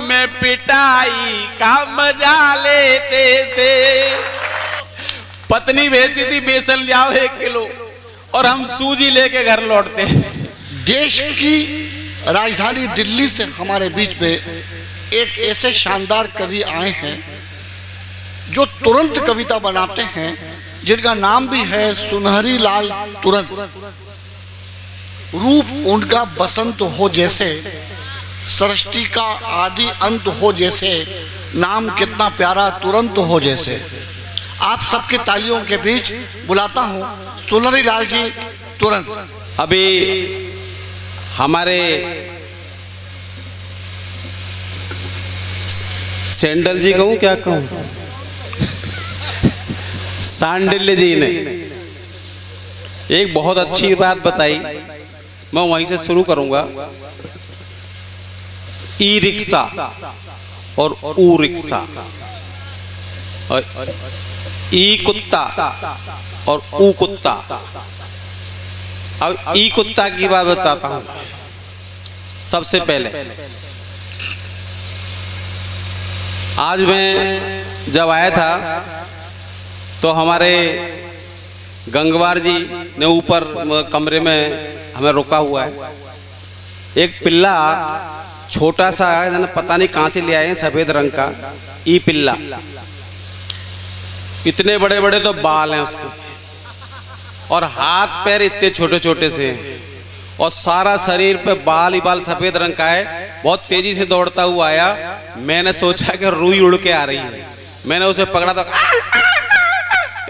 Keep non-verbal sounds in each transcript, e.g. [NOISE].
में पिटाई का मज़ा लेते थे। पत्नी भेजती थी, बेसन ले आओ एक किलो, और हम सूजी लेके घर लौटते देश की राजधानी दिल्ली से हमारे बीच में एक ऐसे शानदार कवि आए हैं, जो तुरंत कविता बनाते हैं, जिनका नाम भी है सुनहरी लाल तुरंत। रूप उनका बसंत हो जैसे सृष्टि का आदि अंत हो जैसे, नाम कितना प्यारा तुरंत हो जैसे। आप सबके तालियों के बीच बुलाता हूँ। सुनहरी लाल जी, तुरंत। अभी हमारे सैंडल जी कहूँ क्या कहूँ? सांडिल्य जी ने एक बहुत अच्छी बात बताई। मैं वहीं से शुरू करूँगा। ई रिक्शा और ऊ रिक्शा और ई कुत्ता और ऊ कुत्ता अब ई कुत्ता की बात बताता हूँ। सबसे पहले, आज मैं जब आया था तो हमारे गंगवार जी ने ऊपर कमरे में हमें रोका हुआ है। एक पिल्ला छोटा सा है पता नहीं कहाँ से ले आए सफ़ेद रंग का। ई पिल्ला। इतने बड़े बड़े तो बाल हैं उसके। और हाथ पैर इतने छोटे छोटे से हैं। और सारा शरीर पे बाल ही बाल सफ़ेद रंग का है। बहुत तेज़ी से दौड़ता हुआ आया। मैंने सोचा कि रुई उड़ के आ रही है। मैंने उसे पकड़ा तो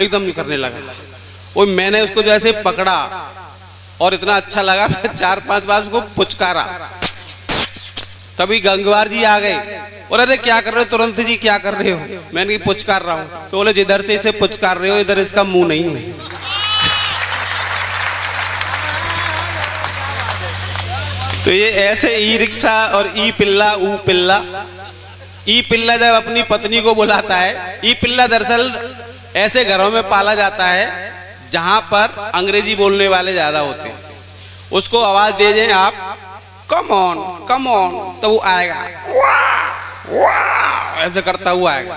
एकदम करने लगा। वो मैंने उसको जैसे पकड़ा और इतना अच्छा लगा चार पाँच बार उसको पुचकारा। तभी गंगवार जी आ गए। और अरे, क्या कर रहे हो? तुरंत जी क्या कर रहे हो? मैंने की पुचकार रहा हूँ। तो बोले, जिधर से इसे पुचकार रहे हो, इधर इसका मुँह नहीं है। तो ये ऐसे ई रिक्शा और ई पिल्ला ऊ पिल्ला ई पिल्ला जब अपनी पत्नी को बुलाता है ई पिल्ला दरअसल ऐसे घरों में पाला जाता है, जहाँ पर अंग्रेज़ी बोलने वाले ज़्यादा होते हैं। उसको आवाज़ दे दें आप। कम ऑन कम ऑन तो वो आएगा ऐसे करता हुआ आएगा।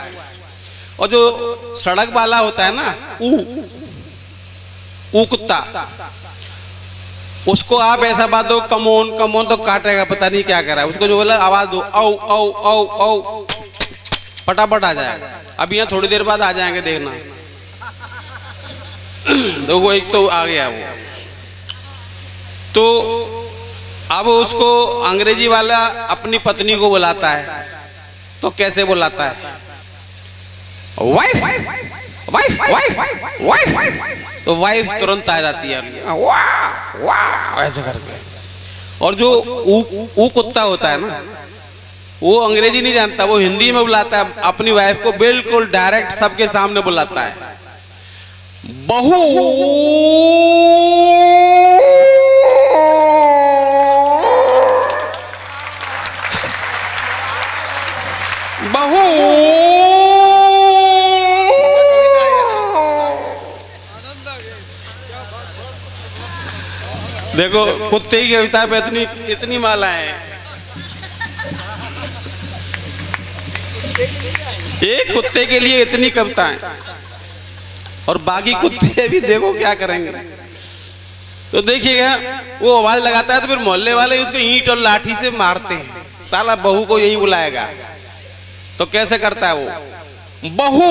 और जो सड़क वाला होता है ना, ऊ कुत्ता, उसको आप ऐसा बात दो कमोन कमोन तो काटेगा, पता नहीं क्या करा उसको जो बोला, आवाज़ दो, औ औ औ औ, फटाफट आ जाएगा। अब यहाँ थोड़ी देर बाद आ जाएँगे देखना। [CLEARS THROAT] वो एक तो आ गया वो। तो अब उसको अंग्रेज़ी वाला अपनी पत्नी को बुलाता है। तो कैसे बुलाता है? वाइफ वाइफ वाइफ वाइफ तो वाइफ तुरंत आ जाती है। वाह वाह, ऐसे करके। और जो ऊ कुत्ता होता है ना, वो अंग्रेज़ी नहीं जानता, वो हिंदी में बुलाता है। अपनी वाइफ को बिल्कुल डायरेक्ट सबके सामने बुलाता है। बहू देखो, कुत्ते की कविता पे इतनी इतनी मालाएँ एक कुत्ते के लिए इतनी कविताएँ। और बाकी कुत्ते भी देखो क्या करेंगे। तो देखिएगा, वो आवाज़ लगाता है तो फिर मोहल्ले वाले उसको ईंट और लाठी से मारते हैं। साला बहू को यही बुलाएगा। तो कैसे करता है वो? बहू!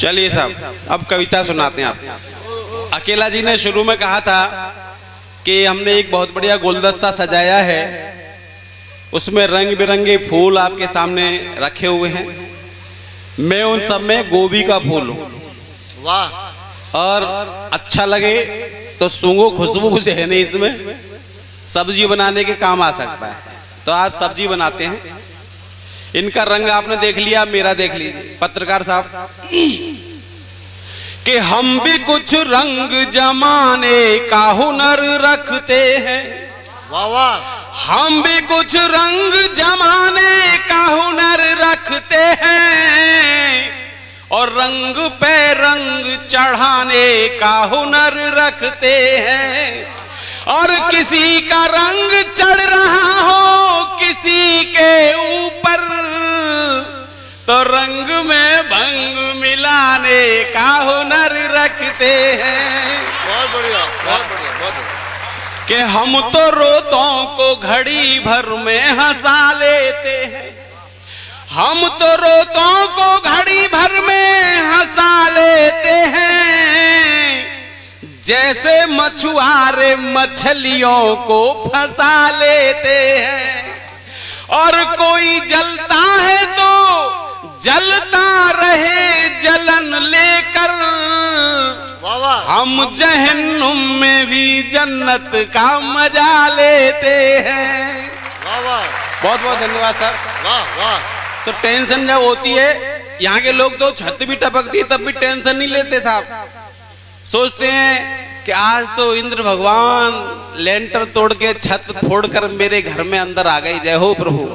चलिए साहब अब कविता सुनाते हैं आप। अकेला जी ने शुरू में कहा था कि हमने एक बहुत बढ़िया गुलदस्ता सजाया है। उसमें रंग बिरंगे फूल आपके सामने रखे हुए हैं। मैं उन सब में गोभी का फूल हूँ। वाह। और अच्छा लगे तो सूंगो खुशबू कुछ है नहीं इसमें। सब्ज़ी बनाने के काम आ सकता है। तो आप सब्ज़ी बनाते हैं। इनका रंग आपने देख लिया मेरा देख लीजिए। पत्रकार साहब। कि हम भी कुछ रंग जमाने का हुनर रखते हैं। वाह वाह। हम भी कुछ रंग जमाने का हुनर रखते हैं। और रंग पे रंग चढ़ाने का हुनर रखते हैं। और किसी का रंग चढ़ रहा हो किसी के ऊपर तो रंग में भंग मिलाने का हुनर रखते हैं। बहुत बढ़िया बहुत बढ़िया बहुत बढ़िया। कि हम तो रोतों को घड़ी भर में हंसा लेते हैं। हम तो रोतों को घड़ी भर में हंसा लेते हैं। जैसे मछुआरे मछलियों को फंसा लेते हैं। और कोई जलता है तो जलता रहे जलन लेकर। हम जहन्नुम में भी जन्नत का मज़ा लेते हैं। बहुत बहुत धन्यवाद सर। वाह वाह। तो टेंशन जब होती है यहाँ के लोग तो छत भी टपकती है तब भी टेंशन नहीं लेते साहब। सोचते हैं कि आज तो इंद्र भगवान लेंटर तोड़ के छत फोड़कर मेरे घर में अंदर आ गई जय हो प्रभु।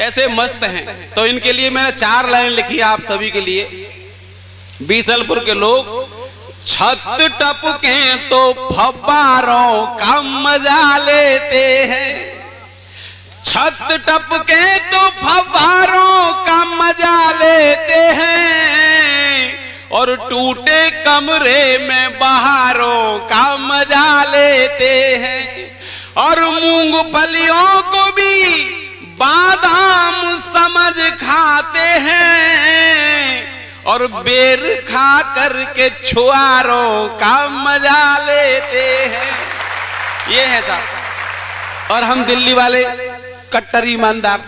ऐसे मस्त हैं। तो इनके लिए मैंने चार लाइन लिखी आप सभी के लिए। बीसलपुर के लोग, छत टपके तो फब्बारों का मज़ा लेते हैं। छत टपके तो फव्वारों का मज़ा लेते हैं। और टूटे कमरे में बहारों का मज़ा लेते हैं। और मूंगफलियों को भी बादाम समझ खाते हैं। और बेर खा करके छुआरों का मज़ा लेते हैं। ये है साहब। और हम दिल्ली वाले कट्टर ईमानदार।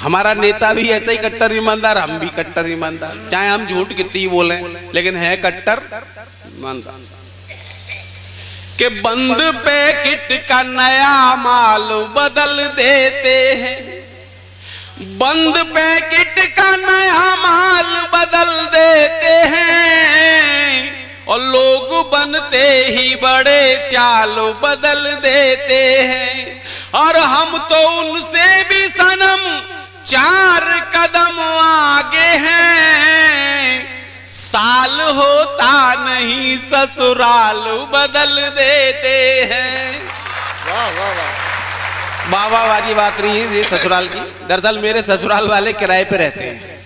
हमारा नेता भी ऐसा ही कट्टर ईमानदार, हम भी कट्टर ईमानदार। चाहे हम झूठ कितनी बोले, लेकिन है कट्टर ईमानदार। के बंद पैकेट का नया माल बदल देते हैं। बंद पैकेट का नया माल बदल देते हैं। और लोग बनते ही बड़े चाल बदल देते हैं। और हम तो उनसे भी सनम चार कदम आगे हैं। साल होता नहीं, ससुराल बदल देते हैं। वाह वाह वाह। बात रही है ये ससुराल की। दरअसल मेरे ससुराल वाले किराए पे रहते हैं।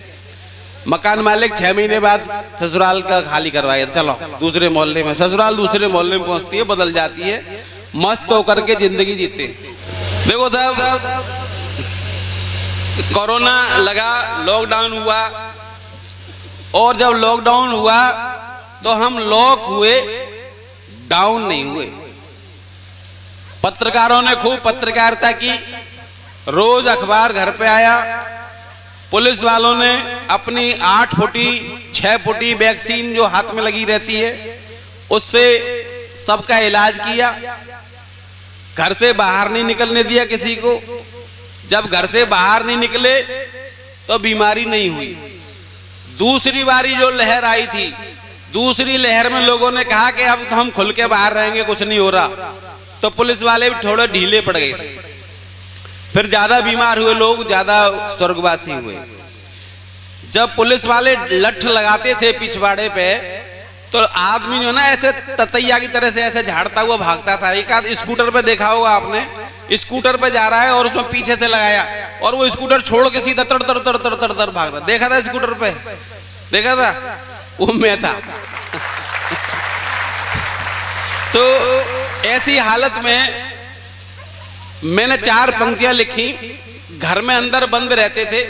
मकान मालिक छह महीने बाद ससुराल का खाली करवाए। चलो, दूसरे मोहल्ले में। ससुराल दूसरे मोहल्ले में पहुँचती है, बदल जाती है। मस्त होकर के ज़िंदगी जीते देखो साहब कोरोना लगा लॉकडाउन हुआ। और जब लॉकडाउन हुआ तो हम लॉक हुए डाउन नहीं हुए। पत्रकारों ने खूब पत्रकारिता की। रोज अखबार घर पे आया। पुलिस वालों ने अपनी आठ फुटी, छह फुटी वैक्सीन जो हाथ में लगी रहती है, उससे सबका इलाज किया। घर से बाहर नहीं निकलने दिया किसी को। जब घर से बाहर नहीं निकले तो बीमारी नहीं हुई। दूसरी बारी जो लहर आई थी, दूसरी लहर में लोगों ने कहा कि अब तो हम खुल के बाहर रहेंगे, कुछ नहीं हो रहा। तो पुलिस वाले भी थोड़े ढीले पड़ गए। फिर ज़्यादा बीमार हुए लोग, ज़्यादा स्वर्गवासी हुए। जब पुलिस वाले लठ लगाते थे पिछवाड़े पे तो आदमी जो ना, ऐसे ततैया की तरह से ऐसे झाड़ता हुआ भागता था। एक आध स्कूटर पे देखा होगा आपने? स्कूटर पे जा रहा है और उसमें पीछे से लगाया। और वो स्कूटर छोड़ के सीधा तड़ तड़ तड़ तड़ तर तर भाग रहा। देखा था स्कूटर पे? देखा था? वो मैं था। तो ऐसी हालत में मैंने चार पंक्तियाँ लिखी। घर में अंदर बंद रहते थे।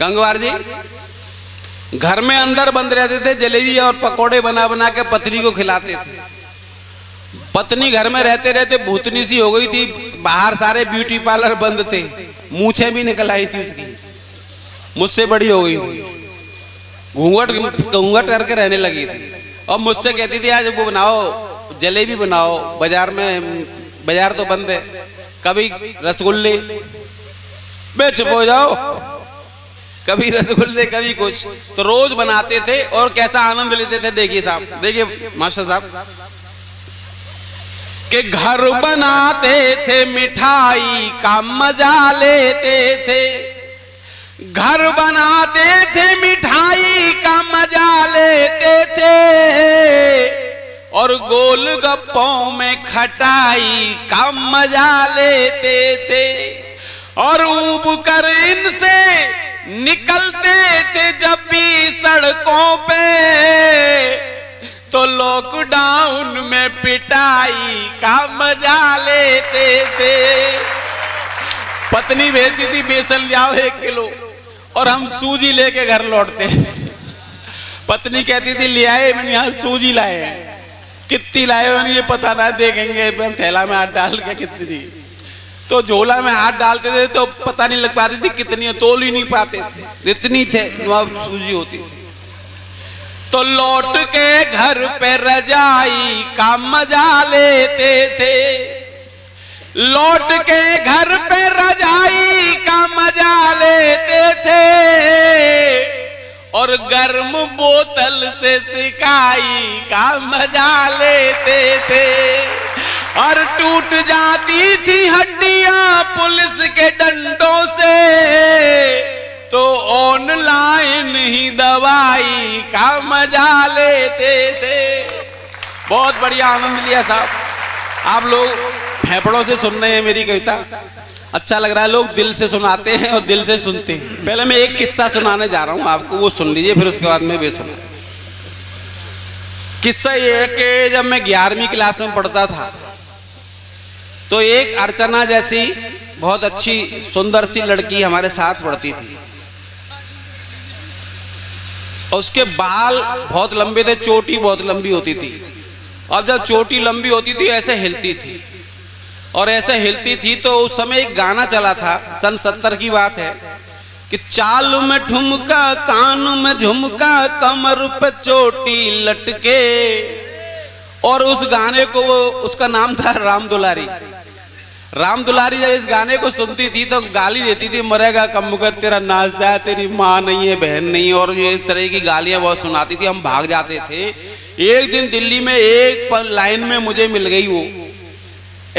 गंगवार जी, घर में अंदर बंद रहते थे, जलेबी और पकोड़े बना बना के पत्नी को खिलाते थे। पत्नी घर में रहते रहते भूतनी सी हो गई थी, बाहर सारे ब्यूटी पार्लर बंद थे, मूछे भी निकल आई थी उसकी। मुझसे बड़ी हो गई थी। घूंघट घूंघट करके रहने लगी थी। और मुझसे कहती थी, आज वो बनाओ, जलेबी बनाओ, बाज़ार में, बाज़ार तो बंद है। कभी रसगुल्ले, बेच हो जाओ। कभी रसगुल्ले, कभी कुछ। तो रोज बनाते थे और कैसा आनंद लेते थे, देखिए साहब, देखिए, मास्टर साहब के घर बनाते थे, मिठाई का मज़ा लेते थे। घर बनाते थे, मिठाई का मज़ा लेते थे। और गोल गप्पों में खटाई का मज़ा लेते थे। और उब कर इनसे निकलते थे जब भी सड़कों पे। तो लॉकडाउन में पिटाई का मज़ा लेते थे। पत्नी भेजती थी, बेसन जाओ एक किलो और हम सूजी लेके घर लौटते पत्नी कहती थी, ले आए, मैंने यहाँ सूजी लाए कितनी लाए मैंने ये पता ना, देखेंगे हम थैला में हाथ डाल के कितनी। तो झोला में हाथ डालते थे तो पता नहीं लग पाती थी कितनी, तोल ही नहीं पाते थे। इतनी थे सूजी होती थी। तो लौट के घर पे रजाई का मज़ा लेते थे। लौट के घर पे रजाई का मज़ा लेते थे। और गर्म बोतल से सिकाई का मज़ा लेते थे। और टूट जाती थी हड्डियाँ पुलिस के डंडों से। तो ऑनलाइन ही दवाई का मज़ा लेते थे। बहुत बढ़िया आनंद लिया साहब। आप लोग फेफड़ों से सुन रहे हैं मेरी कविता। अच्छा लग रहा है, लोग दिल से सुनाते हैं और दिल से सुनते हैं। पहले मैं एक किस्सा सुनाने जा रहा हूँ, आपको वो सुन लीजिए, फिर उसके बाद मैं भी सुना। किस्सा ये है कि जब मैं ग्यारहवीं क्लास में पढ़ता था तो एक अर्चना जैसी बहुत अच्छी, सुंदर सी लड़की हमारे साथ पढ़ती थी। और उसके बाल बहुत लंबे थे, चोटी बहुत लंबी होती थी। और जब चोटी लंबी होती थी, ऐसे हिलती थी। और ऐसे हिलती थी तो उस समय एक गाना चला था, सन सत्तर की बात है, कि चाल में ठुमका, कान में झुमका, कमर पे चोटी लटके। और उस गाने को वो, उसका नाम था राम दुलारी। राम दुलारी जब इस गाने को सुनती थी तो गाली देती थी, मरेगा कम कमुगत तेरा नाच जाए तेरी माँ नहीं है, बहन नहीं और ये इस तरह की गालियाँ बहुत सुनाती थी। हम भाग जाते थे। एक दिन दिल्ली में एक लाइन में मुझे मिल गई वो।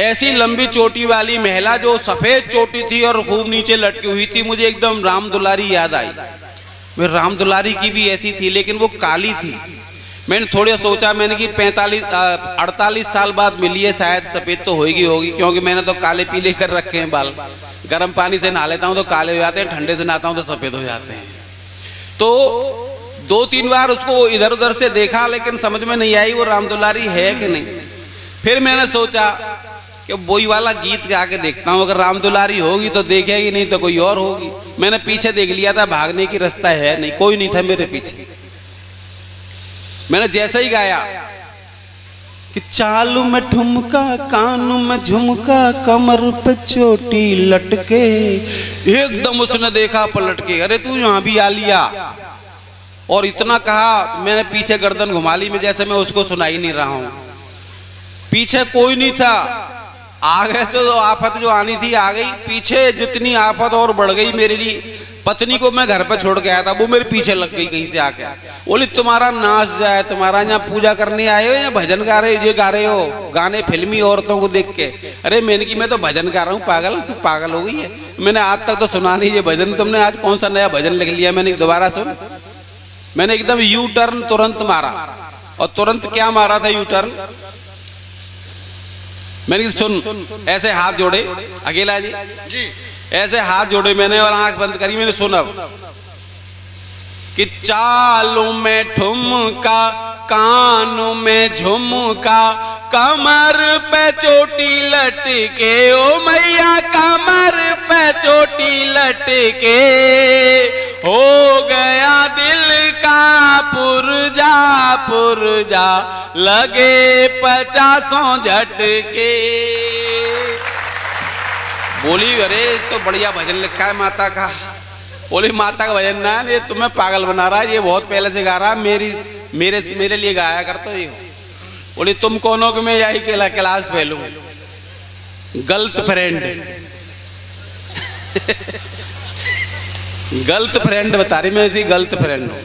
ऐसी लंबी चोटी वाली महिला जो सफ़ेद चोटी थी और खूब नीचे लटकी हुई थी, मुझे एकदम राम दुलारी याद आई। वे राम दुलारी की भी ऐसी थी, लेकिन वो काली थी। मैंने थोड़ा सोचा, मैंने कि पैंतालीस अड़तालीस साल बाद मिली है, शायद सफ़ेद तो होगी होगी, क्योंकि मैंने तो काले पीले कर रखे हैं बाल। गर्म पानी से नहा लेता हूँ तो काले हो जाते हैं, ठंडे से नहाता हूँ तो सफ़ेद हो जाते हैं। तो दो तीन बार उसको इधर उधर से देखा, लेकिन समझ में नहीं आई वो राम दुलारी है कि नहीं। फिर मैंने सोचा कि बोई वाला गीत गा के देखता हूँ, अगर राम दुलारी होगी तो देखेगी, नहीं तो कोई और होगी। मैंने पीछे देख लिया था, भागने की रास्ता है नहीं, कोई नहीं था मेरे पीछे। मैंने जैसे ही गाया कि चालू में ठुमका, कानू में झुमका, कमर पे चोटी लटके। एकदम उसने देखा पलट के अरे तू यहाँ भी आ लिया। और इतना कहा, मैंने पीछे गर्दन घुमा ली, मैं जैसे मैं उसको सुनाई नहीं रहा हूँ। पीछे कोई नहीं था। आगे से जो आफत जो आनी थी, आ गई। पीछे जितनी आफत और बढ़ गई मेरे लिए पत्नी को मैं घर पर छोड़ के आया था, वो मेरे पीछे लग गई कहीं से आके। बोली, तुम्हारा नाच जाए, तुम्हारा यहाँ पूजा करने आए हो या भजन गा रहे हो? ये गा रहे हो, गाने फिल्मी औरतों को देख के। अरे मैंने की मैं तो भजन गा रहा हूँ, पागल, तू पागल हो गई है। मैंने आज तक तो सुना नहीं, ये भजन तुमने आज कौन सा नया भजन लिख लिया? मैंने दोबारा सुन। मैंने एकदम यू टर्न तुरंत मारा। और तुरंत क्या मारा था यू टर्न मैंने सुन, ऐसे हाथ जोड़े। अकेला जी? जी। ऐसे हाथ जोड़े मैंने और आँख बंद करी मैंने सुना। कि चालू में ठुमका, कानों में झुमका, कमर पे चोटी लटके, ओ मैया कमर पे चोटी लटके, हो गया दिल का पुरजा पुरजा, लगे पचासों झटके। बोली, अरे तो बढ़िया भजन लिखा है माता का। बोली, माता का भजन ना, ये तुम्हें पागल बना रहा है ये बहुत पहले से गा रहा है मेरी, मेरे मेरे लिए गाया करते ही बोली, तुम कौनों के मैं यही केला क्लास फैलू? गलत फ्रेंड। गलत फ्रेंड, बता रही मैं ऐसी गलत फ्रेंड हूँ।